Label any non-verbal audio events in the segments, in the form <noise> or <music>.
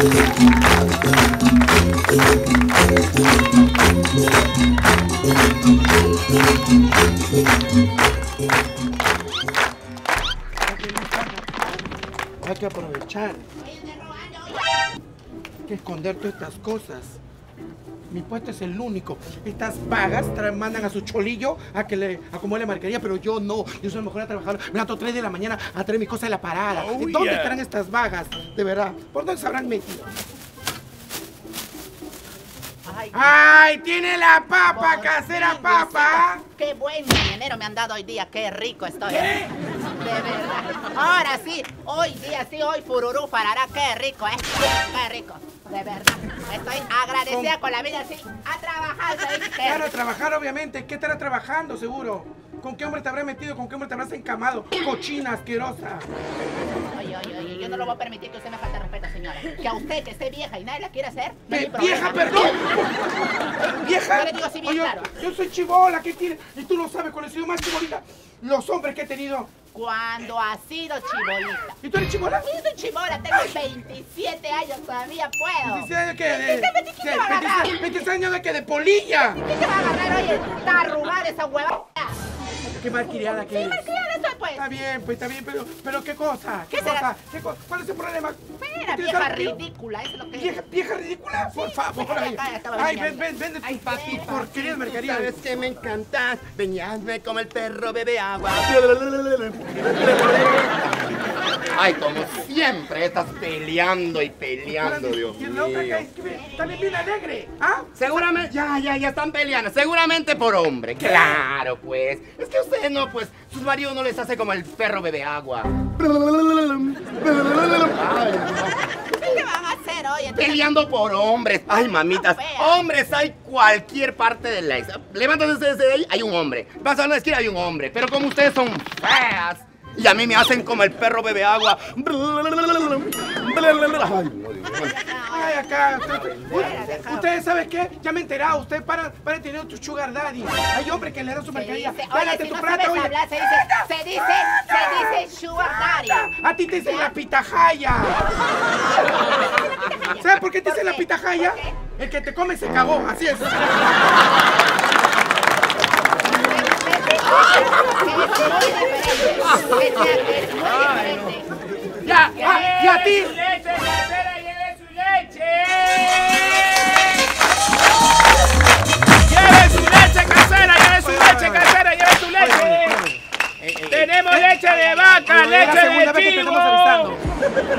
Hay que aprovechar. Hay que esconder todas estas cosas. Mi puesto es el único. Estas vagas mandan a su cholillo a que le acomode la marquería, pero yo no. Yo soy la mejor trabajadora. Me levanto 3 de la mañana a traer mis cosas de la parada. Oh, ¿Y ¿Dónde yeah. estarán estas vagas? De verdad. ¿Por dónde se habrán metido? Ay, ¡Ay! ¡Tiene la papa, casera papa! Qué buen mañanero me han dado hoy día, qué rico estoy. De verdad. Ahora sí, hoy día sí, hoy fururú farará, qué rico, ¿eh? Qué rico, de verdad. Estoy agradecida con la vida, sí. A trabajar, ¿sabes <laughs> qué? Claro, a trabajar, obviamente. ¿Qué estará trabajando, seguro? ¿Con qué hombre te habrás metido? ¿Con qué hombre te habrás encamado? Cochina, asquerosa. Oye, oye, oye, yo no lo voy a permitir que usted me falte respeto, señora. Que a usted, que esté vieja y nadie la quiere hacer, no ¡Vieja, perdón! ¡Vieja! Yo le digo así bien Oye, claro. yo soy chivola, ¿qué tienes? Y tú lo sabes, cuando he sido más chibolita, los hombres que he tenido. Cuando ha sido chibolita. ¿Y tú eres chivola? Yo soy chibola, tengo 27 años, todavía puedo. 26 años que de... 27, 27 de- va a agarrar. 26 26 años de que de polilla. ¿Qué te va a agarrar, oye? Está arrugada esa hueva. Qué malcriada que Sí, eres. malcriada soy, pues. Está bien, pues está bien, pero, pero ¿qué cosa? ¿Qué, ¿Qué será? cosa? ¿Cuál es el problema? Espera, ¿Tienes vieja ridícula, eso es lo que ¿Vieja, vieja ridícula? Por favor, ay, ay, ven, ven, ven de tus papi, porquerías mercaderías. Sabes que me encantas. Veníasme como el perro bebe agua. <laughs> Ay, como siempre, estás peleando y peleando, Dios Y la otra que mío. también bien alegre, ¿ah? Seguramente, ya, ya, ya están peleando. Seguramente por hombre. Claro, pues. Es que ustedes no, pues, sus maridos no les hace como el perro bebe agua. Ay, ¿Qué te van a hacer? Entonces, Peleando por hombres. Ay, mamitas. Fea. Hombres hay cualquier parte de la isla. Levántate ustedes de ahí, hay un hombre. Vas a una esquina, hay un hombre. Pero como ustedes son feas. Y a mí me hacen como el perro bebe agua. Ay, acá. Ustedes saben qué? Ya me he enterado. Ustedes paran, paran teniendo tu sugar daddy. Hay hombres que le dan su mercadería. Gánate oye, si tu no plata, oye. hablar, se dice, se dice, se dice sugar daddy. A ti te dicen la pitajaya. ¿Sabes por qué te ¿Por dicen la pitajaya? El que te come se cagó, así es. Ya, ah, y a ti. ¡Lleve su leche casera, lleve su leche casera, lleve su leche! Tenemos leche de vaca, leche de chivo.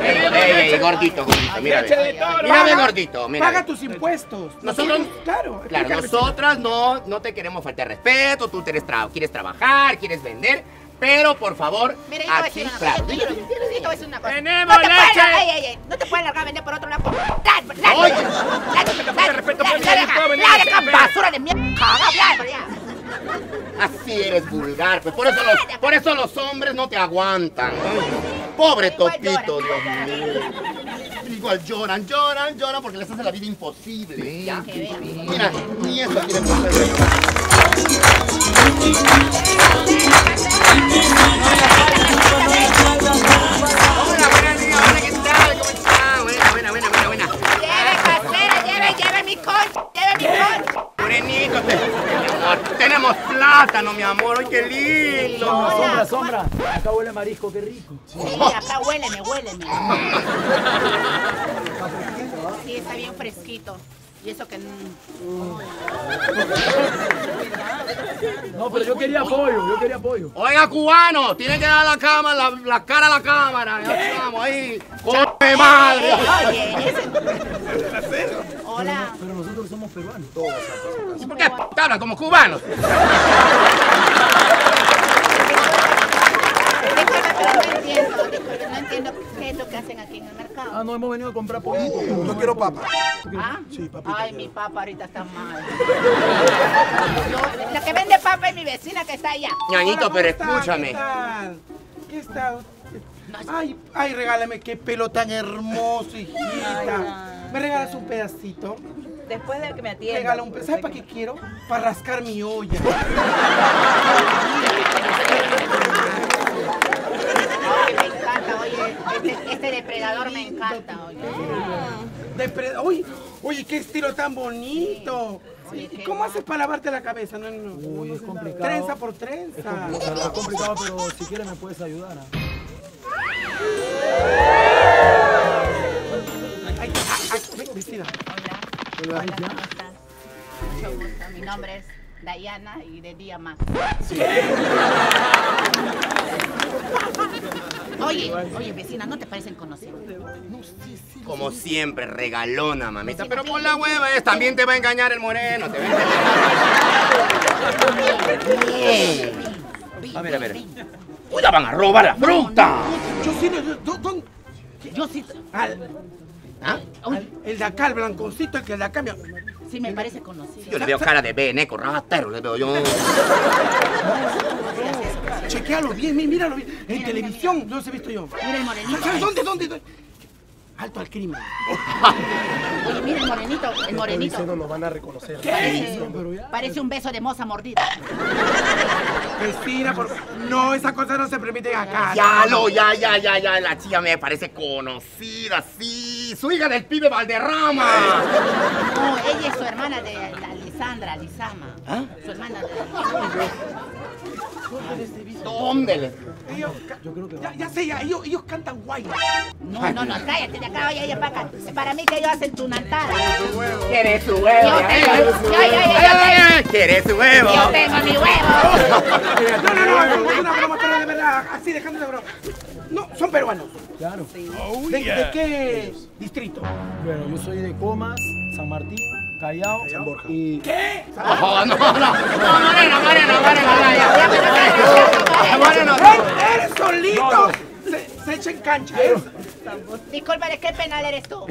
Ey, ey, ey, gordito, gordito, mira. Leche ve. de toro. Mira, ve, Paga- gordito, mira. Paga tus impuestos. Nosotros- claro. Claro, nosotras no, no te queremos faltar respeto, tú quieres, tra- quieres trabajar, quieres vender, pero por favor, Mira, yo aquí, decir una claro. cosa. Yo te voy a decir una cosa. Tenemos no te leche. No te puedes largar a vender por otro lado. Oye. pues, dale, ya, dale, ya, basura de mierda. Así eres vulgar, pues por eso los, por eso los hombres no te aguantan. Pobre Topito, Dios mío. Igual lloran, lloran, lloran porque les hace la vida imposible. ¿ya? Mira, ni eso quieren hacer. Hola, buenos días, hola, ¿qué tal? ¿Cómo está? Buena, buena, buena, buena, buena. Lleve, casera, lleve, lleve mi concha, lleve mi concha. Morenito, te- amor, tenemos plátano, mi amor, ¡ay, qué lindo! Sombra, sombra. Acá huele a marisco, qué rico. Sí, acá huéleme, huéleme. Sí, está bien fresquito. Y eso que... No, pero yo quería pollo, yo quería pollo. Oiga, cubano, tiene que dar la cámara, la, la cara a la cámara. Ya estamos ahí. ¡Come madre! Oye, ese... Hola. Pero nosotros somos peruanos. ¿Y por qué hablan como cubanos? <laughs> Disculpe, pero no entiendo, disculpe, no entiendo qué es lo que hacen aquí en el Ah, mercado. no hemos venido a comprar pollito. Yo quiero papa. ¿Ah? Sí, papita, Ay, quiero. mi papa ahorita está mal. La que vende papa es mi vecina que está allá. Ñañito, pero escúchame. ¿Qué tal? ¿Qué está? Ay, ay, regálame qué pelo tan hermoso, hijita. ¿Me regalas un pedacito? Después de que me atiendan. Regala un pedacito. ¿Sabes para qué quiero? Para rascar mi olla. Ay, me encanta, oye. Este, este depredador me encanta, oye. Depre- Uy, oye, qué estilo tan bonito. Sí, ¿Y qué cómo haces para lavarte la cabeza? No, no, Uy, no es complicado. Trenza por Es trenza. complicado, es complicado, pero si quieres me puedes ayudar. ¿ah? Hola. Hola, ¿cómo estás? Mucho gusto. Mi nombre es Dayana y de día más. Oye, oye, vecina, ¿no te parecen conocidos? Como siempre, regalona, mamita. Pero por la hueva es, también te va a engañar el moreno. Te va a engañar. A ver, a ver. Uy, la van a robar la fruta. Yo sí, no, yo- ¿dónde? Yo sí, Al, ¿Ah? el de acá, el blanconcito, el que de acá me... sí me parece conocido. Yo le veo cara de beneco, ratero, le veo yo. <laughs> Chequealo bien, mí- míralo bien. En televisión los he visto yo. Mira el morenito. ¿Sabes dónde, dónde? dónde? Alto al crimen. <laughs> Oye, mira el morenito, el morenito. lo van a reconocer. Parece, un beso de moza mordida. Vecina, por... No, esas cosas no se permiten acá. Ya lo, ya, ya, ya, ya. La chica me parece conocida, sí. Su hija del pibe Valderrama. No, ella es su hermana de la Lisandra, Lisama. ¿Ah? Su hermana de... ¿Dónde? Ellos, ya, ya sé, ya, ellos, ellos cantan guay. No, no, no, cállate de acá, oye, oye, para acá. Para mí que ellos hacen tu nantada. ¿Quieres su huevo? Yo tengo, yo ¿Quieres su huevo? yo tengo mi huevo. <laughs> No, no, no, es una broma, pero de verdad, así dejando de broma. Son peruanos. Claro. ¿De, de qué distrito? Bueno, yo soy de Comas, San Martín, Callao y... ¿Qué? No, no, no. No, moreno, moreno, moreno, ya, ya. Moreno, ¡Él- ¡Eres solito! Se, se echa en cancha, ¿eh? Disculpa, ¿de qué penal eres tú?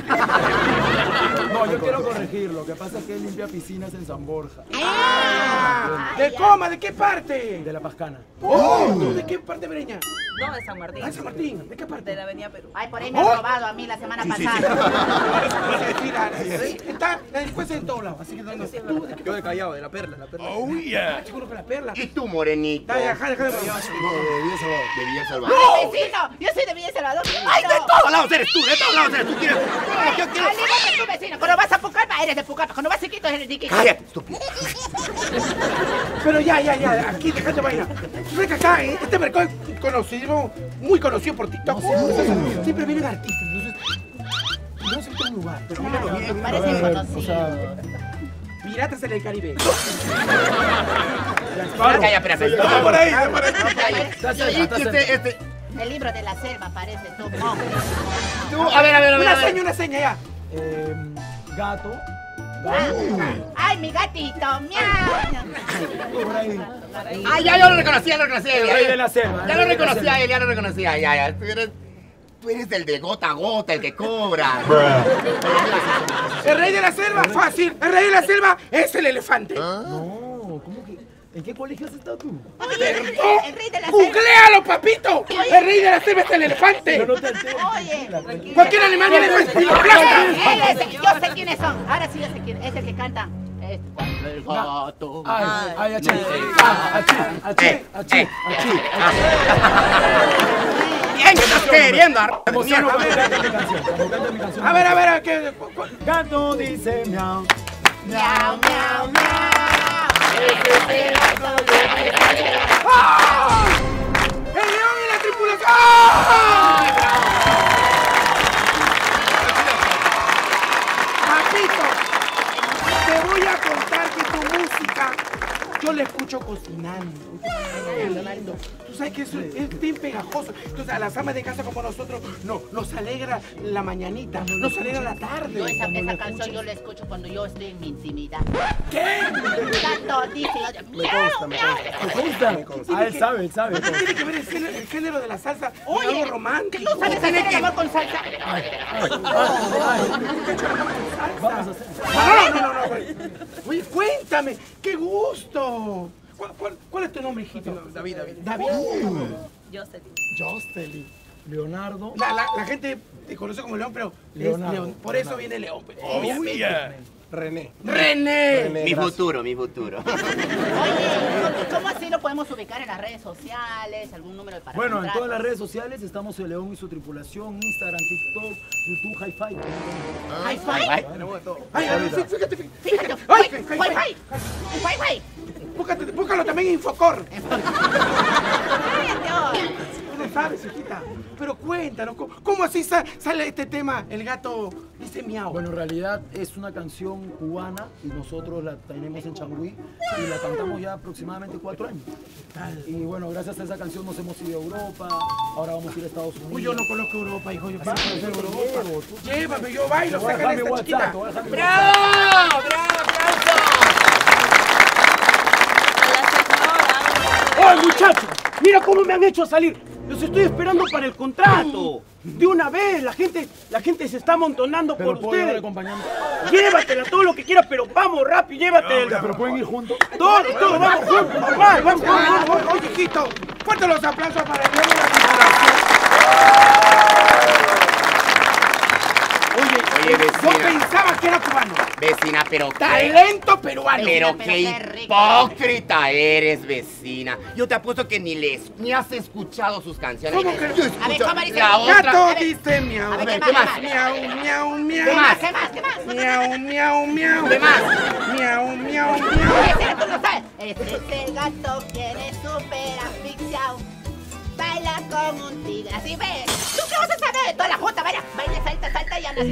No, yo quiero corregir. Lo que pasa es que él limpia piscinas en San Borja, Ah, ¿De coma? ¿De qué parte? de la Pascana. Oh, ¿tú ¿de qué parte, Breña? No, de San Martín. Ah, San Martín. ¿De qué De parte? la Avenida Perú. Ay, por ahí me han robado a mí la semana pasada. Está la delincuencia en todos lados, así que no, no. ¿Tú de qué Yo de Callao, de la Perla, la Perla. Ah, seguro que la perla. ¿Y tú, morenito? Dale, deja, deja de broma. De Villa Salvador. ¡Ay, vecino! Yo soy de Villa Salvador. ¡Ay, De todos lados eres tú, de todos lados eres tú. ¿Quieres? ¿Cómo que Al quieres? igual que tu vecino, cuando vas a Pucallpa eres de Pucallpa, cuando vas a Quito eres de Quito. Cállate, estúpido. <laughs> Pero ya, ya, ya, aquí dejate vaina. Que acá, eh, este mercado es conocido, muy conocido por TikTok. Siempre vienen artistas, entonces. No sé qué lugar, pero míralo bien. Parece O conocido. sea, Piratas en el Caribe. <laughs> Espera, espera. Está por ahí, está por ahí. Este, este. El libro de la selva parece tú. Tú, a ver, a ver, a ver. a Una ver. seña, una seña, ya. Eh, gato. ¡Ay, mi gatito! ¡Miau! Ah, ya, yo lo reconocía, lo reconocía. El ya, rey ya. de la selva. Ya el lo reconocía ya lo reconocía, ya, ya. Tú eres, tú eres el de gota a gota, el que cobra. El rey de la selva, fácil. El rey de la selva es el elefante. No, ¿cómo que? ¿En qué colegio has estado tú? Oye, el rey, el rey de la. ¡Googlealo, papito! El rey de la selva es el elefante. Yo no te. Oye, Cualquier animal viene con Él plaza. es el- yo sé quiénes son. Ahora sí yo sé quién. Es el que canta. El gato. Ay, ay, achí. Achí, achí, achí, que estás queriendo. Emociono. A ver, a ver, a ver, ¿qué- Gato dice miau. Miau, miau, miau. ¡Ah! ¡El león y la tripulación! ¡Ah! Te voy a contar que tu música yo la escucho cocinando. Tú sabes que eso es bien pegajoso. Entonces, a las amas de casa como nosotros, no, nos alegra la mañanita, nos alegra la tarde. Yo esa, esa canción yo la escucho cuando yo estoy en mi intimidad. ¿Qué? Dice. Miau, miau. ¿Me gusta? Ah, él sabe, él sabe. ¿Qué tiene que ver el género, el género de la salsa con Oye, algo ¿Tú romántico? sabes hacer el amor con salsa? Vamos a hacer. No, no, no, no. Oye, cuéntame, qué gusto. ¿Cuál, cuál, cuál es tu nombre, hijito? David, David. David. Jocelyn. Jocelyn. Leonardo. La, la, la gente te conoce como León, pero es Leonardo. León. Por eso viene León, pues, obviamente. René. René. René, Mi gracias. futuro, mi futuro. <laughs> Oye, ¿cómo- ¿cómo así lo podemos ubicar en las redes sociales? ¿Algún número de para Bueno, en todas las redes sociales estamos el León y su tripulación, Instagram, TikTok, YouTube, Hi-Fi. Hi-Fi. Tenemos de todo. Ay, fíjate, fíjate. Fíjate, Ay, Búscate- Búscalo también en Infocor. <laughs> Ay, Dios. Tú no sabes, hijita. Pero cuéntanos, ¿cómo, cómo así sa- sale este tema? El gato dice miau. Bueno, en realidad es una canción cubana y nosotros la tenemos en Changüí y la cantamos ya aproximadamente cuatro años. Y bueno, gracias a esa canción nos hemos ido a Europa, ahora vamos a ir a Estados Unidos. Uy, yo no conozco Europa, hijo. Yo Europa. Llévame, yo bailo. ¡Bravo, ¡Oh, muchachos! Mira cómo me han hecho salir. Los estoy esperando para el contrato. De una vez, la gente, la gente se está amontonando Pero por puedo ustedes. Llévatela todo lo que quieras, pero vamos rápido, llévatela. Pero pueden ir juntos. Todo, todo, vamos juntos, normal, vamos, vamos, vamos. Oye, hijito, fuerte los aplausos para el. Oye, Oye, yo vecina. Cubano. Vecina, pero qué... Talento peruano. Pero Pero qué qué rico. hipócrita eres, vecina. Yo te apuesto que ni les ni has escuchado sus canciones. ¿Cómo que? Yo A ver, escucho ¿cómo dice? la otra. Gato dice miau. A ver, ¿qué ¿qué más? más? Miau, miau, miau. ¿Qué más? ¿Qué más? ¿Qué más? Miau, miau, miau. ¿Qué más? Miau, miau, miau. Ese tú no sabes. Este es el gato que eres súper asfixiado. Baila como un tigre. Así ves. ¿Tú qué vas a saber? Toda la junta, vaya. Baila, salta, salta y anda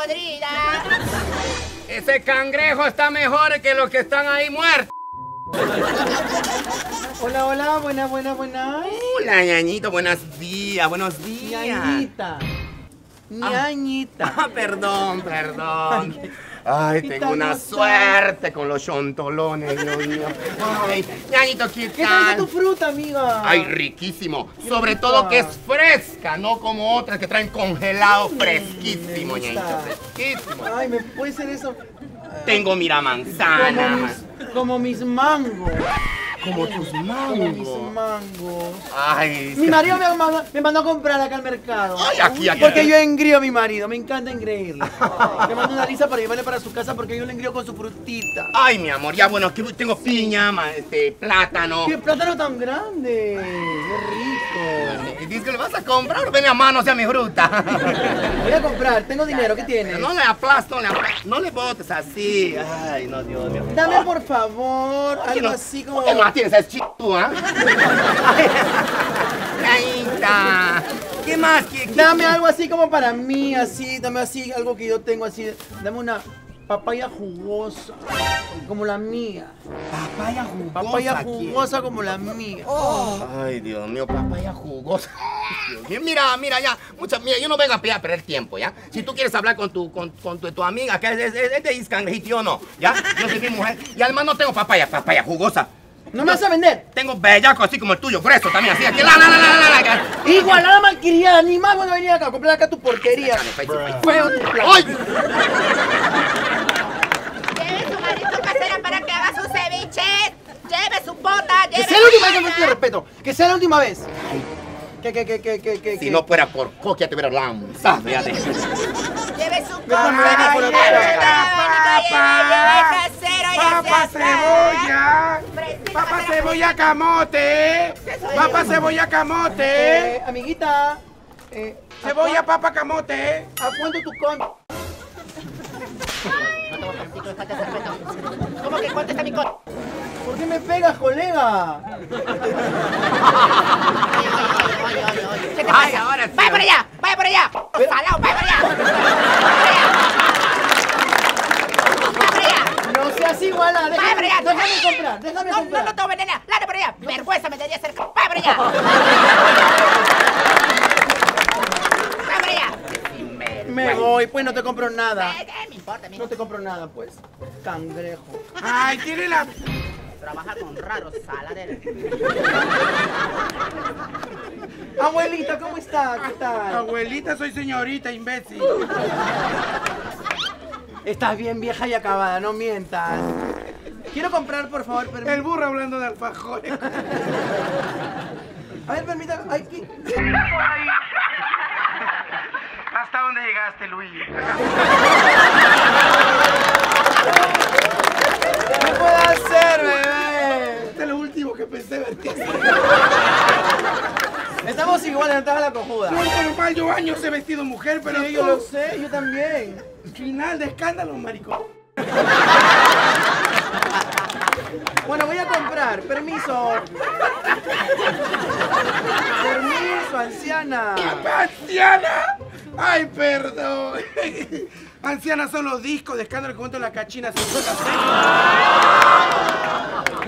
podrida. Ese cangrejo está mejor que los que están ahí muertos. Hola, hola, buena, buena, buena. Hola, ñañito, buenos días, buenos días. Ñañita. Ñañita. Ah, perdón, perdón. Ay, tengo tal, una tal? suerte con los chontolones, Dios <laughs> mío. Ay, ñañito, ¿qué ¿Qué tal tal? tu fruta, amiga? Ay, riquísimo. Sobre todo que es fresca, no como otras que traen congelado fresquísimo, ñañito. Fresquísimo. Ay, ¿me puede ser eso? Tengo mira Como manzana. mis, como mis mangos. Como tus Como mis mangos. mangos. Ay, Mi marido me mandó, me mandó a comprar acá al mercado. Ay, aquí, aquí. Porque yo engrío a mi marido, me encanta engreírle. Me manda una lista para llevarle para su casa porque yo le engrío con su frutita. Ay, mi amor, ya bueno, aquí tengo piña, este, plátano. ¡Qué plátano tan grande! ¡Qué rico! Y Dice que le vas a comprar, ven a mano, sea mi fruta. <laughs> Voy a comprar, tengo dinero, ¿qué tienes? no le aplasto, no le, apla- no le botes así. Ay, no, Dios mío. Dame por favor ¿Por qué algo no- así como. ¿Por qué no la tienes ese chico, ah? <laughs> Caíta. ¿Qué más? ¿Qué, qué- Dame algo así como para mí, así, dame así, algo que yo tengo así. Dame una papaya jugosa, como la mía. Papaya jugosa. Papaya ¿quién? jugosa como la mía. Ay, Dios mío, papaya jugosa. <laughs> Dios Mira, mira, ya. Mucha, mira, yo no vengo a pe- a perder tiempo, ¿ya? Si tú quieres hablar con tu, con, con tu, tu amiga, que es, es, es de Iscangrejito, yo no, ¿ya? Yo soy mi mujer. Y además no tengo papaya, papaya jugosa. ¿No me vas a vender? Tengo bellaco así como el tuyo, grueso también, así. Aquí, la, la, la, la. Igualada ni más bueno venir acá a comprar acá tu porquería. Feo tu plato. ¡Ay! Lleve su manito casera para que haga su ceviche. Lleve su bota, Que lleve sea la última vez que me te respeto. Que sea la última vez. Que, que, que, que, que, que. Si que- no fuera por coque, ya te hubiera lanzado, fíjate. Lleve su por lleve lleve casero y Papa así está. cebolla. Para- cebolla camote. Papa cebolla camote. Eh, amiguita. Eh, ¿a Cebolla, papa, camote. ¿A cuánto tu con? ¿Cómo que cuánto está mi con? ¿Por qué me pegas, colega? Oye, oye, oye. ¿Qué te Ay, pasa? ahora sí. ¡Vaya por allá! ¡Vaya por allá! ¡Salao, vaya por allá! ¡Vaya por iguala, ¡Vaya por déjame, déjame comprar, déjame No, no, comprar. no tengo veneno. ¡Lárate por allá! ¡Vergüenza me! ¡Vaya por allá! ¡Vaya por allá! Me voy, pues no te compro nada. Me importa, mí. No te compro nada, pues. Cangrejo. Ay, tiene la. trabajar con raros saladeros. Abuelita, ¿cómo está? ¿Qué tal? Abuelita, soy señorita, imbécil. <laughs> Estás bien vieja y acabada, no mientas. Quiero comprar, por favor, El permítame. burro hablando de alfajores. A ver, permítame. Ay, ¿qué? ¿Hasta dónde llegaste, Luis? ¿Qué puedo hacer, bebé? Este es lo último que pensé verte. Estamos igual en la cojuda. Yo normal, yo años he vestido mujer, pero Sí, yo lo sé, yo también. Final de escándalo, maricón. Bueno, voy a comprar. Permiso. Permiso, anciana. ¡Anciana! ¡Ay, perdón! Anciana son los discos de escándalo que cuentan la cachina 56.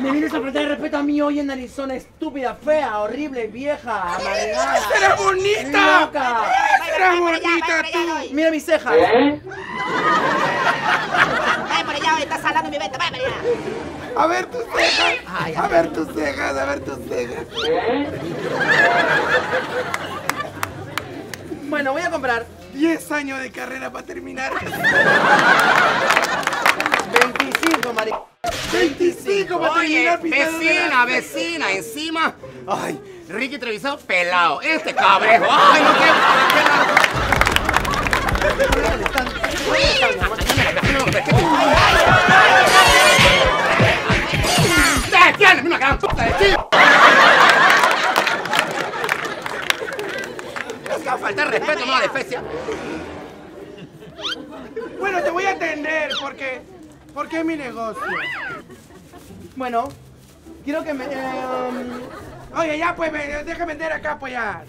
Me vienes a faltar el respeto a mí hoy en Arizona, estúpida, fea, horrible, vieja, amargada. ¡Será bonita! Loca. ¡Será bonita tú! Mira mis cejas. Vaya por allá, estás hablando mi venta, vaya por allá. A ver tus cejas. A ver tus cejas, a ver tus cejas. Bueno, voy a comprar 10 años de carrera para terminar. <laughs> 25, mari... 25 para Oye, terminar pintando vecina, vecina, encima. Ay, Ricky Treviso pelado. Este cabrejo. Ay, no quiero. ¡Tiene una gran puta de tío! Es que va a faltar respeto, no a defecia. Bueno, te voy a atender porque. Porque es mi negocio. Bueno, quiero que me... eh, um, Oye, ya pues, deja vender acá, pues ya.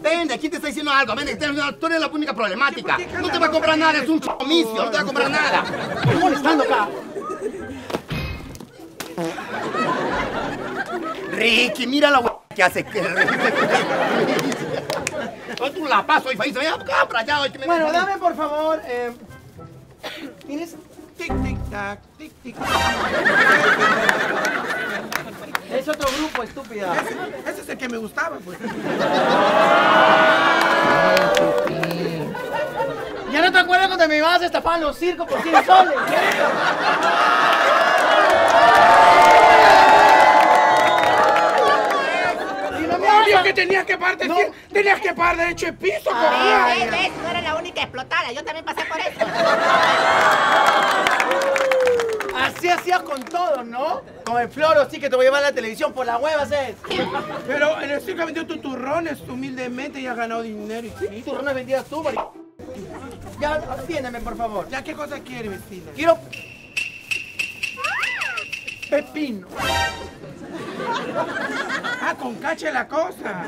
Vende, aquí te está diciendo algo. Vende, tú eres la única problemática. ¿Por qué No te va a comprar nada, es un chomicio. No te va a comprar nada. estoy molestando acá. Ricky, mira la hue- que hace que Hoy tú la paso y que me Bueno, dame por favor... Eh, ¿Tienes...? Tic, tic, tac, tic, tic. Es otro grupo, estúpida. Ese, ese es el que me gustaba, pues. ¿Ya no te acuerdas cuando me ibas a estafar los circos por 100 soles? Hagas- que tenías que parar de No. tenías que parar de piso, Ves, comida. ves, ves, no eres la única explotada, yo también pasé por eso. Hacías con todos, ¿no? Con el floro, sí que te voy a llevar a la televisión por las huevas, es. Pero en el circo ha vendido tus turrones humildemente y has ganado dinero. Y sí. No vendías tú. Ya, atiéndeme, por favor. ¿Ya qué cosa quiere, vecina? Quiero... Pepino. Ah, con cache la cosa.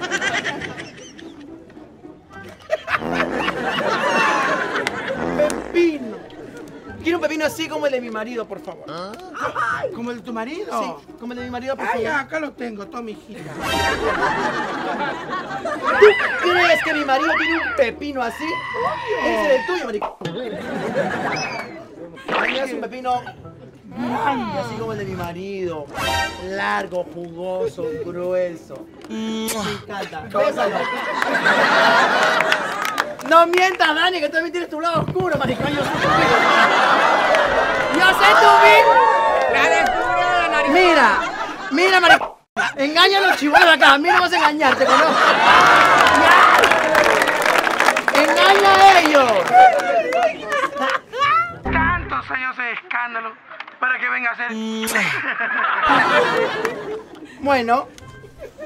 Pepino. Quiero un pepino así como el de mi marido, por favor. ¿Como el de tu marido? Sí, como el de mi marido, por Ah, favor. acá lo tengo, toma, hijita. ¿Tú crees que mi marido tiene un pepino así? Ese es el tuyo, marico. Es un pepino grande, así como el de mi marido. Largo, jugoso, grueso. Me encanta. Bésalo. No mientas, Dani, que tú también tienes tu lado oscuro, maricón. Yo sé tu. La descubrió la nariz. Mira, mira, maricón. Engaña a los chivolos acá. A mí no vas a engañar, te conozco. Ya. Engaña a ellos. Tantos años de escándalo para que venga a ser. Bueno,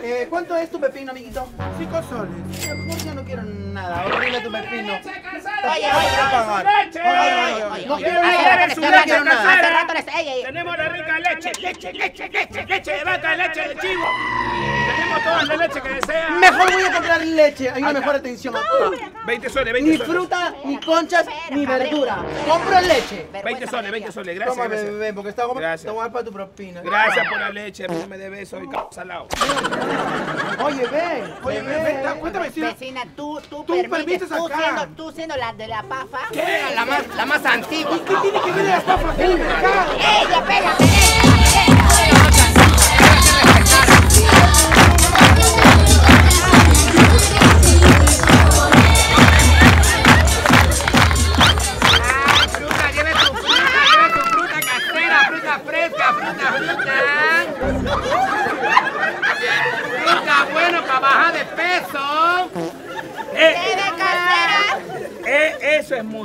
eh, ¿cuánto es tu pepino, amiguito? Cinco soles. Nada. Horrible tu pepino. Oye, oye. No quiero nada. No quiero nada. Tenemos la rica leche, leche, leche, leche, leche de vaca, leche de chivo. Toda la leche que desea. Mejor voy a comprar leche. Hay una mejor atención acá. 20 soles, 20 Ni soles. fruta, ni conchas, ni verdura. Compro leche. 20 soles, 20 soles. Gracias, Toma, gracias. bebé, porque está como Gracias. tomar para tu propina. Gracias por la leche, no me debes, soy salado. Oye, ven. Oye, ven, ven, ven. cuéntame, vecina. Vecina, tú, tú, Tú permites, permites tú acá. siendo, tú siendo la de la pafa. Era La más, la más antigua. ¿Qué tiene que ver la mercado? ¡Ella, pégate,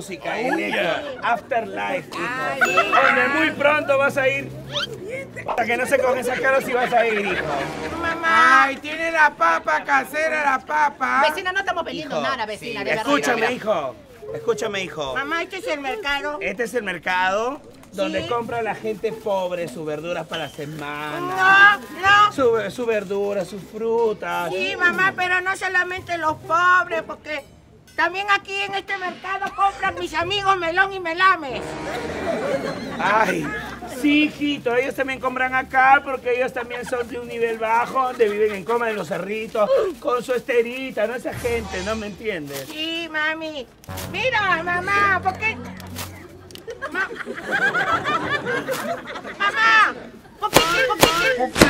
música, electro, afterlife, hijo. Donde muy pronto vas a ir. Para que no se con esa cara si vas a ir, hijo. Ay, tiene la papa casera, la papa. Vecina, no estamos pidiendo nada, vecina, de verdad. Escúchame, hijo. Escúchame, hijo. Mamá, este es el mercado. Este es el mercado donde compra la gente pobre sus verduras para la semana. No, no. Su, su verdura, sus frutas. Sí, mamá, pero no solamente los pobres, porque también aquí en este mercado compran mis amigos Melón y Melames. Ay, sí, hijito, ellos también compran acá porque ellos también son de un nivel bajo, donde viven en coma de los cerritos, con su esterita, no esa gente, ¿no me entiendes? Sí, mami. Mira, mamá, ¿por qué? Ma- Mamá, ¿por qué? ¿Por qué?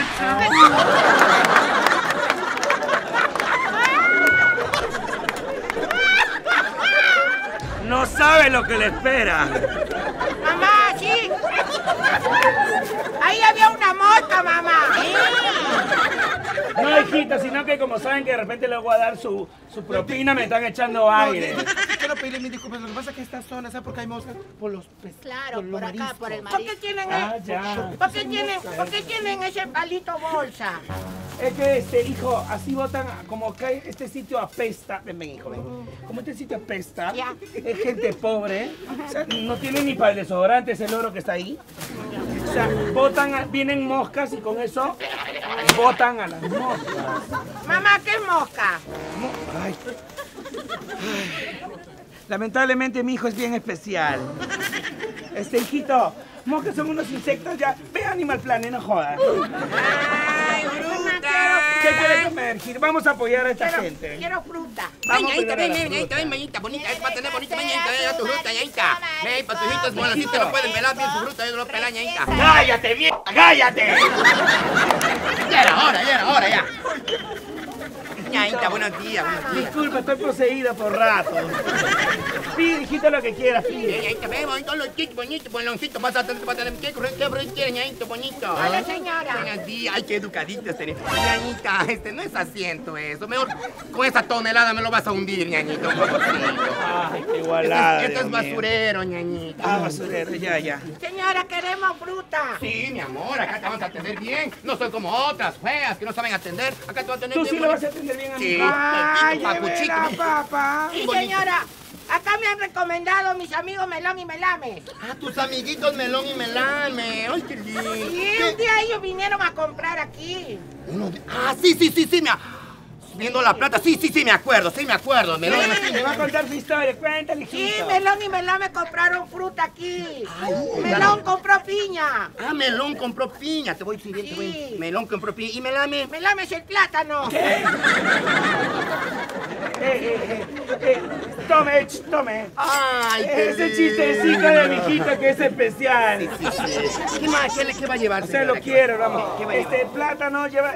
No sabe lo que le espera. Mamá, sí. Ahí había una mosca, mamá. No, hijita, sino que como saben que de repente les voy a dar su, su propina, me están echando aire. Pedirle mil disculpas. Lo que pasa es que esta zona, ¿sabes por qué hay moscas? Por los peces. Claro, los por acá, mariscos. por el ¿Por qué marisco. tienen, Ah, el- ya. ¿por qué tienen, por qué tienen ese palito bolsa? Es que este hijo, así votan, como que este sitio apesta. Ven, ven, hijo, ven. Como este sitio apesta, es gente pobre, o sea, no tiene ni para el desodorante ese loro que está ahí. O sea, botan, a- vienen moscas y con eso botan a las moscas. Mamá, ¿qué es mosca? Ay. Lamentablemente mi hijo es bien especial. Este hijito, moscas son unos insectos ya. Ve Animal Planet, no jodas. Ay, fruta. ¿Qué quieres comer, Gil? Vamos a apoyar a esta Quiero, gente. quiero fruta. Vamos ven, la ven, ñañita, fruta. ven, ñañita, bonita, es para tener bonita, ven, ñañita, ven, tu fruta, marisco, Ven, para tus hijitos, marisco, bueno, si te lo pueden pelar bien su fruta, yo lo pela, ñañita. ¡Cállate, mierda! ¡Cállate! Ya era hora, ya era hora, ya. Buenos días, buenos días. Disculpa, estoy poseída por rato. Pide, hijito, lo que quieras, Ven, pide. ñañita, ven, bonito, los chichos, bonito, boloncito, vas a tener, vas a tener, ¿qué, qué fruta quieres, ñañito, bonito? Hola, señora. Buenos días, ay, qué educadito este. Ñañita, este no es asiento eso. Mejor con esa tonelada me lo vas a hundir, ñañito. Ay, qué Esto igualada. es, esto es basurero, ñañita. Ah, basurero, ya, ya. Señora, queremos fruta. Sí, mi amor, acá te vamos a atender bien. No soy como otras feas que no saben atender. Acá te voy a atender Tú bien. sí lo vas a atender bien a mi. Ay, papa. Sí, señora. Acá me han recomendado mis amigos Melón y Melames. Ah, tus amiguitos melón y melame. Ay, qué lindo. Y un día ellos vinieron a comprar aquí. Uno de- Ah, sí, sí, sí, sí, me... Viendo la plata, sí, sí, sí, me acuerdo, sí, me acuerdo. Melón y Sí, me va a contar su historia, cuéntale, Sí. Melón y Melame compraron fruta aquí. Melón compró piña. Ah, melón compró piña. Te voy voy. Sí. Melón compró piña. Y melame. Melame es el plátano. Eh, <laughs> eh, eh, eh, tome, ch, tome. Ay, Ese chistecito de mi hijito que es especial. Sí, sí. ¿Qué más? ¿Qué, va a llevar, Se lo ¿Qué quiero, va- vamos. ¿Qué va a llevar? Este plátano lleva,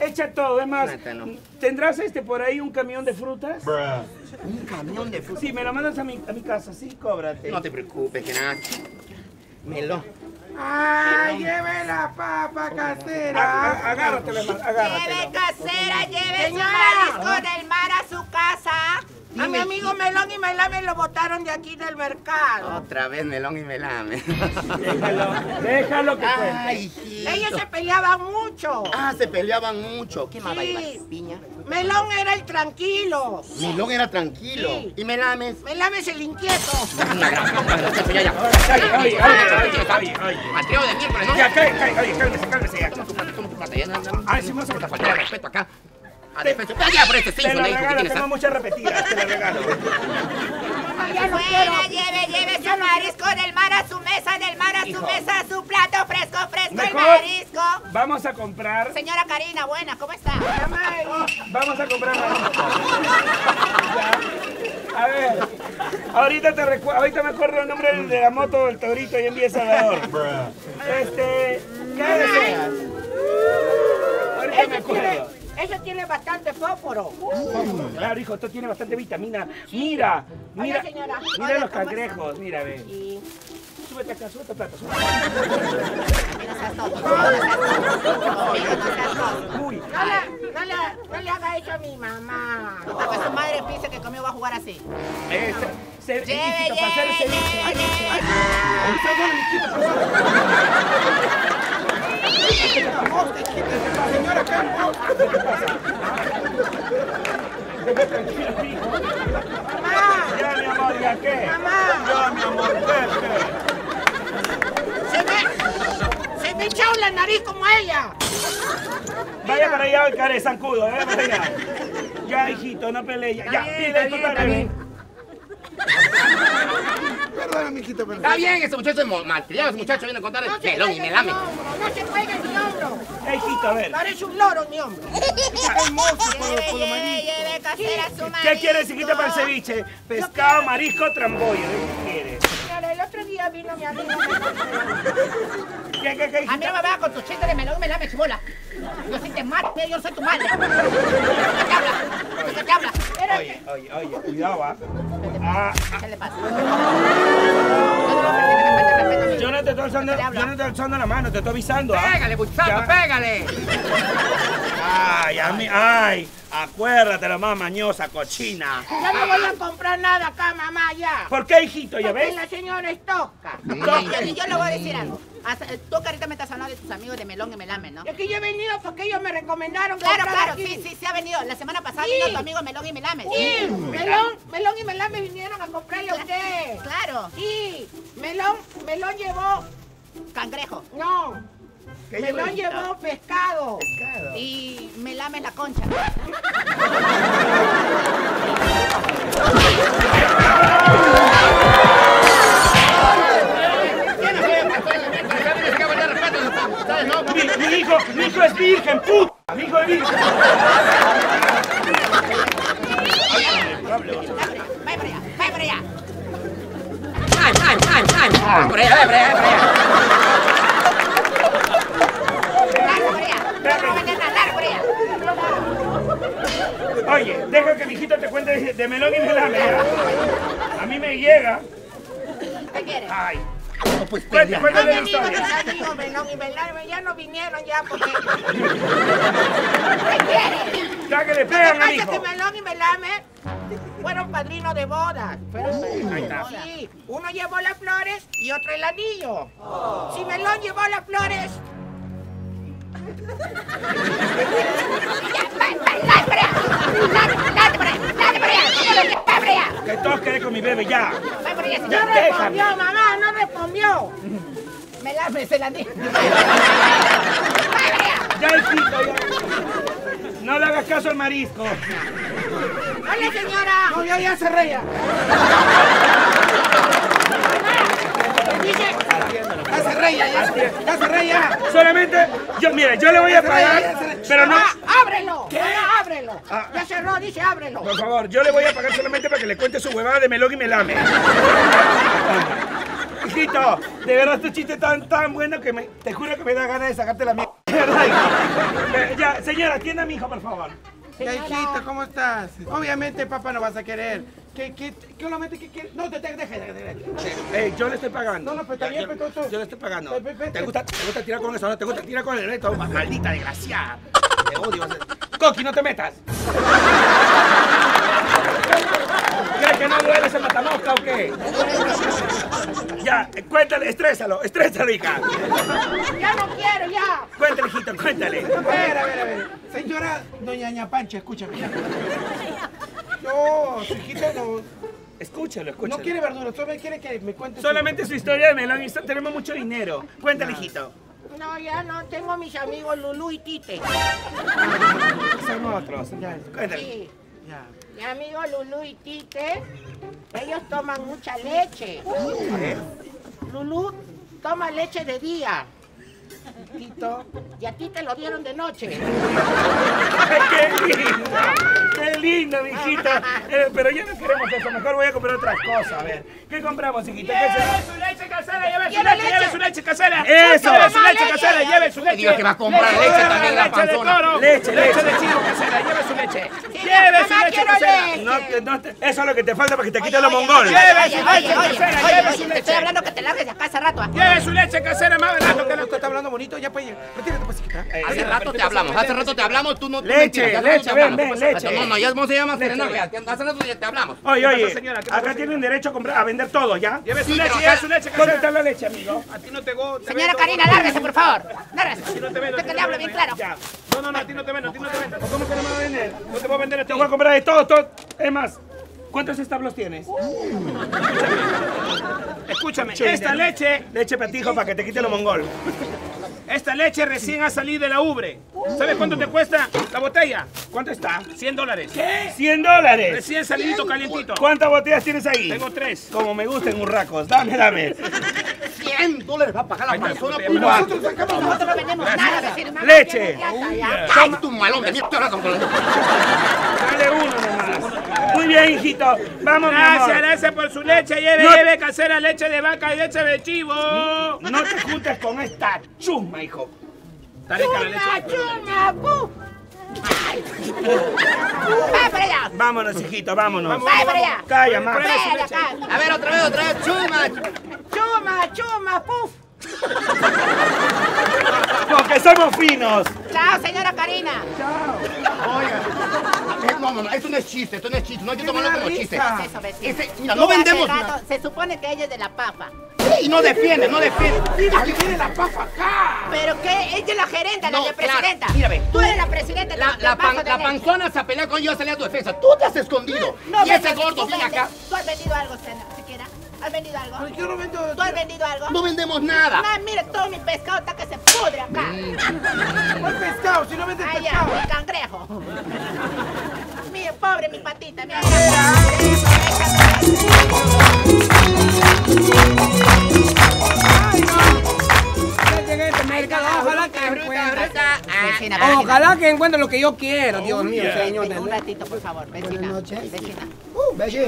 echa todo, es más. Plátano. ¿Tendrás este por ahí un camión de frutas? Un camión de fruta. Sí, me lo mandas a mi, a mi casa, sí, cóbrate. No te preocupes, que nada. Melón. Ay, lleve la papa casera. a- Agárratelo, hermano, Lleve casera, lleve su Señora. marisco del mar a su casa. A mi amigo Melón y Melame lo botaron de aquí del mercado. Otra vez melón y melame. Déjalo, déjalo que cuente. Ay, hijito. Ellos se peleaban mucho. Ah, se peleaban mucho. ¿Qué más a Sí. Piña. Melón era el tranquilo. Melón era tranquilo. Sí. Y melames. Melame es el inquieto. <laughs> Una gran. Oye, oye, oye. Mateo de miércoles, ¿no? Ya, cálmese, cálmese. Ay, Falta menos. falta de respeto acá. A defensa. Ya, ya, por este Te cinco, lo le que regalo, tienes. tengo muchas repetidas, te lo regalo. <laughs> Ya no. Fuera, lleve, lleve su marisco del mar a su mesa, del mar a su Hijo. mesa, su plato fresco, fresco el Mejor. marisco. Vamos a comprar, Señora Karina, buena, ¿cómo está? vamos a comprar marisco. Ya. A ver, ahorita te recu- ahorita me acuerdo el nombre del- de la moto del Torito y en Salvador. Este, ¿qué deseas? Ahorita me Eso tiene, acuerdo. Eso tiene bastante fósforo. Claro, hijo, esto tiene bastante vitamina. Mira, mira, señora. mira Hola, los ¿cómo cangrejos, mira, ve. Y Súbete acá, súbete seas tonto, no le, no, le, no le haga eso a mi mamá. Hasta que su madre piense que conmigo va a jugar así. esa- Ce- Lleve, hijito, para hacer lleve, ceviche. lleve. Perdón, mijito, perdón. Vamos, hijito, señora, ¿qué Ya, mi amor, ¿ya qué? Mamá. Ya, mi amor, ¿qué? Se me, se me echó la nariz como ella. Vaya para allá, el care zancudo, vaya para allá. Ya, hijito, no pelee. Ya, ya, está bebé. bien. Perdón, mijito, perdón. Está bien, ese muchacho es malcriado, ese muchacho viene a contar No se melón y me lame. hombro, no se juegue mi hombro. Eh, hijito, a ver. Parece un loro mi hombro. <laughs> hermoso, por, Lleve, por lo lleve, manito. lleve casera a su marido. ¿Qué quieres, hijito, para el ceviche? Pescado, marisco, trambollo. ¿Qué quieres? El otro día vino mi amigo. ¿Qué, qué, qué, A mí no me vas con tu chiste de melón y me lame chibola. Yo sí te mato, yo soy tu madre. ¿Qué habla? ¿Qué te habla? Oye, oye, oye, cuidado, ¿ah? Ah, ¿Qué le pasa? Yo no te estoy alzando la mano, te estoy avisando, ¿ah? Pégale, muchacho, pégale. Ay, a mí, ay, acuérdate la más mañosa, cochina. Ya no voy a comprar nada acá, mamá, ya. ¿Por qué, hijito? ¿Ya Porque ves? la señora es tosca. Yo, yo le voy a decir algo. Hasta- tú, Carita, me estás hablando de tus amigos de melón y me lame, ¿no? Es que yo he venido porque ellos me recomendaron Claro, claro, aquí. sí, sí, sí ha venido. La semana pasada Sí. vino tu amigo Melón y Melame. Sí, Melón, Melón y Melán me vinieron a comprarle a usted. Claro, Sí, Melón, Melón llevó, cangrejo. no, Melón llevó pescado. Y Melame es la concha. Mi, mi hijo, mi hijo es virgen, puta. Mi hijo es virgen. Vaya para allá, vaya para allá. Ay, ay, ay, ay. Por allá, allá, por allá. Largo para allá. No va a vender nada, largo para allá. Oye, deja que mi hijito te cuente de, de melón y melame. A mí me llega. ¿Qué quieres? Ay, No, pues cuéntale, pelea. cuéntale la historia. amigos Melón y Melán, ya no vinieron ya porque... <laughs> ¿Qué quieres? Ya que le pegan al es que hijo. Melón y Melame fueron padrinos de bodas. Ahí está. Sí, uno llevó las flores y otro el anillo. Si Melón llevó las flores, que? Todos queden con mi bebé, ya. No respondió, mamá, no respondió. Melame es el anillo. Ya. No le hagas caso al marisco. Hola, señora. No, ya, Ya se reía, ya se, ya se reía. Solamente, yo, mire, yo le voy a pagar, pero no. ah, ábrelo. Mamá, ábrelo. Ah. Ya cerró, dice ábrelo. Por favor, yo le voy a pagar solamente para que le cuente su huevada de melón y melame. <laughs> Hijito, de verdad este chiste es tan, tan bueno que me, te juro que me da ganas de sacarte la mierda. <laughs> Eh, Ya, señora, atienda a mi hijo, por favor. Hijito, ¿cómo estás? Obviamente, papá no vas a querer. ¿Qué, qué, qué solamente qué quieres? No, te, te, deja, deja, deja. Eh, yo le estoy pagando. No, no, pero está bien, pero tú- yo le estoy pagando. Pe- pe- pe- ¿Te gusta, ¿Te gusta tirar con eso? ¿No? ¿Te gusta tirar con el reto? <laughs> Maldita desgraciada. Te odio. Coqui, no te metas. ¿Crees que no duele ese matamosca o qué? Ya, cuéntale, estrésalo, estrésalo, hija. Ya no quiero, ya. Cuéntale, hijito, cuéntale. A ver, a ver, a ver. Señora Doña Ñapancha, escúchame. No, su hijito no, Escúchalo, escúchalo. no quiere verduras, solo quiere que me cuente Solamente su historia de melón y esto- tenemos mucho dinero. Cuéntale, hijito. No, ya no. Tengo mis amigos Lulú y Tite. Son otros. Ya, Cuéntale. Sí. ya. Mi amigo Lulú y Tite, ellos toman mucha leche. Lulú toma leche de día. Tito, y a ti te lo dieron de noche. <laughs> ¡Ay, qué lindo! ¡Qué lindo, mijito! Eh, pero ya no queremos eso, mejor voy a comprar otras cosas. A ver, ¿qué compramos, hijito? ¿Qué su leche casera! ¡Lleve su ¿Quiere leche! leche? ¡Lleve su leche casera! ¡Eso! ¡Lleve su leche leche. casera! ¡Lleve su leche! digas que va a comprar leche también, la leche de panzona. toro! Leche, ¡Leche leche. de chivo casera! ¡Lleve su leche! Lleve su leche casera. leche. Eso es lo que te falta para que te quite los mongoles. Lleve su leche casera, lleve su Te estoy leche. hablando que te largues de acá hace rato. Lleve su leche casera más barato que que la la está hablando bonito, ya pues, retírate pues, chiquita. Eh, Hace eh, rato pero te hablamos, hace rato te hablamos, tú no... tú Leche, mentiras, hace rato leche, ven, ven, leche. No, no, ya no se llama. Serena, hace rato ya te hablamos. Oye, ¿Qué oye, acá tienen derecho a, comprar, a vender todo, ¿ya? Lleve su Sí, leche, lleve su leche ¿Dónde está la leche, amigo? A ti no te go. te Señora Karina, lárguese, por favor. Lárguese. no te vendo, a ti que no le hablo bien claro. No, no, no, a ti no te vendo, a ti no te vendo. ¿Cómo que no me va a vender? No te puedo vender este Te voy a comprar de todo, todo. Es más, ¿cuántos establos tienes? Escúchame, esta leche, Leche patijo para que te quite lo mongol. Esta leche recién ha salido de la ubre. ¿Sabes cuánto te cuesta la botella? ¿Cuánto está? 100 dólares. ¿Qué? 100 dólares. Recién salidito, calientito. ¿Cuántas botellas tienes ahí? Tengo tres. Como me gustan urracos. Dame, dame. 100 dólares va a pagar la persona por Igual. nosotros. Nosotros no vendemos nada, Leche. Ay, tu malón de mierda. Dale uno nomás. Muy bien, hijito. Vamos, mi Gracias, amor. gracias por su leche. Lleve, No. lleve casera, leche de vaca y leche de chivo. No te juntes con esta chusma, hijo. Rica la leche. Chuma, chuma, pu. Va para allá. Vámonos, hijito, vámonos. Va para allá. Calla, acá. A ver, otra vez, otra vez, chuma. Chuma, chuma, puf. Porque somos finos. Chao, señora Karina. Oiga, eh, no, no, no, esto no es chiste, esto no es chiste, no hay que tomarlo como chiste. ¿Qué es eso, vecino? Ese, mira, no vendemos nada. Se supone que ella es de la papa. Y no defiende, no defiende. Aquí viene la papa acá. ¿Pero qué? Ella es la gerente, la de claro, presidenta. mira, ve, Tú eres la presidenta La, la, pan- de la panzona se pelea con yo, salía a tu defensa. Tú te has escondido. No y ese gordo viene acá. ¿Tú has vendido algo, siquiera? ¿Has vendido algo? Yo no vendo... ¿Tú has vendido algo? No vendemos nada. No, mira, todo mi pescado está que se pudre acá. ¿Cuál pescado? Si no vendes Ay, ya, pescado. mi cangrejo. Mira, pobre mi patita, mira. Ojalá que encuentre. Vecina, vecina. Ojalá que encuentre lo que yo quiero, Dios mío, señor. Un ratito, por favor, vecina. noches. Vecina. Beshi,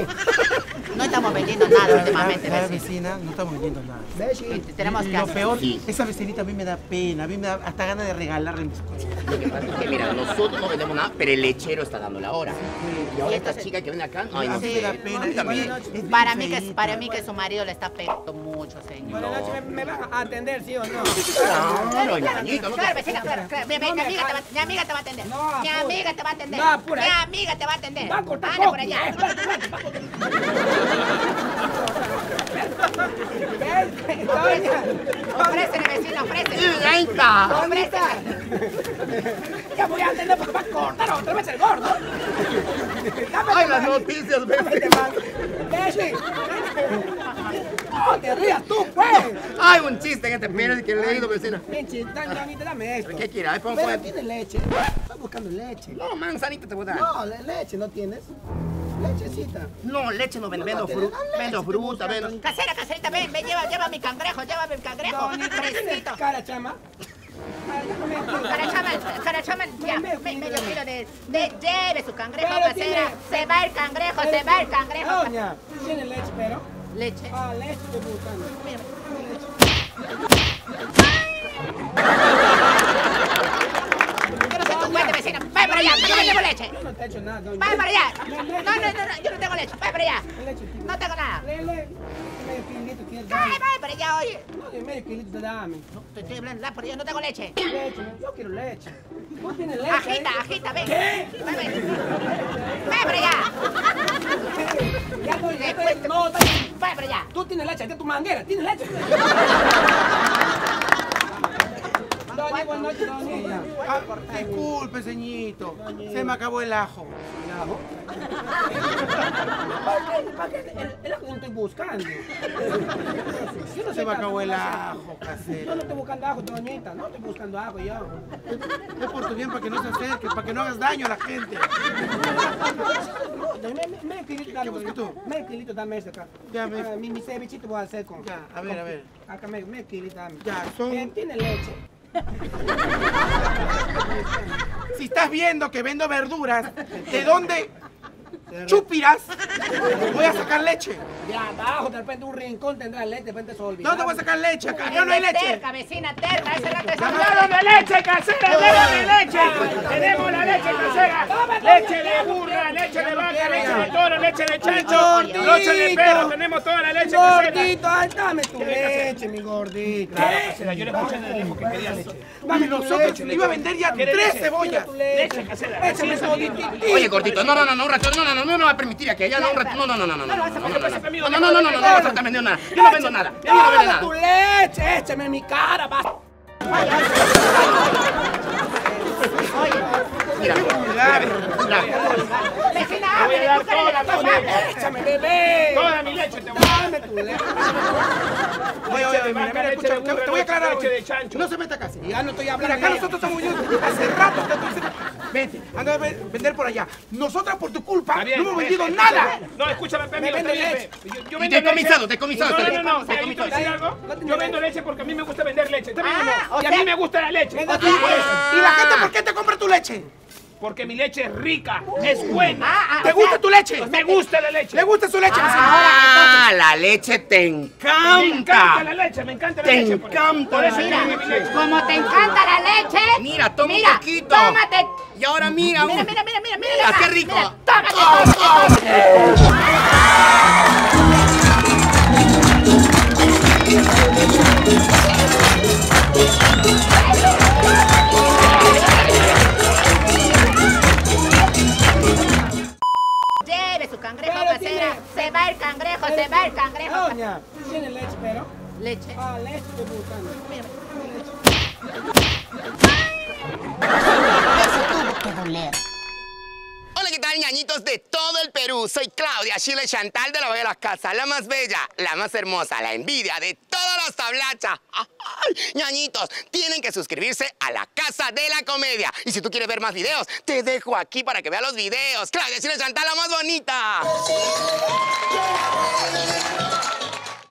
No estamos vendiendo nada últimamente, ¿Sabes, vecina. vecina? No estamos vendiendo nada. Beshi. Tenemos que Lo hacer. peor, esa vecinita a mí me da pena, a mí me da hasta ganas de regalarle mis cosas. Lo que pasa es que, mira, nosotros no vendemos nada, pero el lechero está dando la hora. Y ahora esta chica que viene acá, ay, a no Sí. me da pena. También. Para mí, que, feíta. para mí que su marido le está pegando mucho, señor. Buenas noches, ¿me, me van a atender, sí o no? Claro, ñañito, no te- Claro, vecina, claro, claro. Mi, No amiga te va, hagas. mi amiga te va a atender. No, mi amiga te va a atender. No. Mi amiga te va a atender. Va a cortar Anda por allá. Ofrécele, vecina, ofrécele. Ofrécele. ya voy a atender para cortar otra vez el gordo. Ay, las noticias, bebé. Beshi. No te rías tú, pues. Ay, un chiste en este pero que le he ido, vecina. Pinche, dame, dame, dame esto. ¿Qué quieres? Pero fuego. tiene leche. Estoy buscando leche. No, manzanita te voy a dar. No, le- leche no tienes. Lechecita. No, leche no vendo, vendo, No, fru- vendo fruta, vendo. Casera, caserita, ven, ven, lleva, lleva mi cangrejo, lleva mi cangrejo. Doña, ¿por qué tienes Fresquito. cara, chama? Carachaman, carachaman, ya, Medio me- medio kilo. de, de, lleve su cangrejo, casera. Se va el cangrejo, se va el cangrejo. Tiene leche, pero. Leche. Ah, leche estoy buscando. Mira. Yo no sé tu vecina. Vaya para allá, que no tengo leche. Yo no te he hecho nada, doña. Vaya para allá. No, no, no, no, yo no tengo leche. Vaya para allá. No tengo nada. Le, le, medio kilito quieres Vaya, darme. vaya para allá, oye. No, de medio dame. Te estoy hablando, yo no tengo leche. Leche, yo quiero leche. ¿Tú tienes leche? Agita, agita, ven. ¿Qué? Vaya para allá. Ya estoy, ya estoy. No, está bien. Vaya para allá. Tú tienes leche, es tu manguera. ¿Tienes leche? <laughs> Doña, buenas noches. Ah, disculpe, ceñito. Se me acabó el ajo. ¿El ajo? <laughs> ¿Para qué? El, el ajo no estoy buscando. Yo no Se me acabó el ajo, Yo casero. no estoy buscando ajo, doñita. No estoy buscando ajo yo. Es por tu bien para que no se acerque, para que no hagas daño a la gente. <laughs> Me- me- kilito dame. ese acá. Ya, me- Ah, mi, mi cevichito voy a hacer con. Ya, a ver, a ver. Acá medio, medio kilito dame. Ya, son- Eh, Tiene leche. <laughs> Si estás viendo que vendo verduras, ¿de dónde? chúpiras, voy a sacar leche. Ya abajo, de repente un rincón tendrá leche, de repente se olvida. ¿Dónde voy a sacar leche? Acá, no hay leche. Terca, vecina terca, ese rato es ¡Dame leche casera! ¡Dame leche! ¡Tenemos la leche casera! ¡Leche de leche de vaca, leche de toro, leche de chancho, leche de perro! ¡Tenemos toda la leche! Gordito, dame tu leche, mi gordito. Casera, Yo le escuché de lejos que quería leche. Mami, nosotros le iba a vender ya ¿Quiere tres leche? cebollas. Leche casera. Oye, gordito, no, no, no, no, un rato, no, no, no, no, no va a permitir aquí, ya no, un rato, no, no, no, no, no, no, no, no, no, no, no, no, no, no, nada, yo no vendo nada, yo no vendo Dame tu nada. leche, échame en mi cara, vas. Mira, mira, Vecina, voy a dar toda la responsable. Échame, bebé. Toda mi leche te voy a dar. Dame tu leche. Oye, oye, mira, mira, leche escucha, te, voy a aclarar leche algo. de chancho. No se meta casi. Ya no estoy Mira, hablando. acá de nosotros somos yo. Hace rato te estoy diciendo. Vente, anda a ve- vender por allá. Nosotras por tu culpa no hemos ven, vendido ven, nada. No, escúchame, pe, amigo, vende leche. Yo, vendo decomisado, leche. decomisado, No, no, no, no, mira, yo vendo leche porque a mí me gusta vender leche. ¿Está bien o Ah, Y a mí me gusta la leche. Eso. ¿Y la gente por qué te compra tu leche? Porque mi leche es rica, es buena. Ah, ah, ¿Te gusta sea, tu leche? Me gusta la leche. ¿Le gusta su leche? Ah, la leche te Me encanta la encanta. leche, me encanta la Te leche. eso. encanta la leche. Como te encanta la leche. Mira, toma un poquito. Tómate. Y ahora mira, Mira, mira, mira, mira, mira. Mira, qué rico. mira, tómate, tómate. Lleve va el cangrejo, se va el cangrejo. Doña, ¿tiene leche, pero? Leche. Ah, leche estoy buscando. ¿qué tal, ñañitos de todo el Perú? Soy Claudia Chile Chantal de la Bella de las Casas, la más bella, la más hermosa, la envidia de todas las tablachas. ¡Ay! ñañitos, tienen que suscribirse a la Casa de la Comedia. Y si tú quieres ver más videos, te dejo aquí para que veas los videos. Claudia Chile Chantal, la más bonita.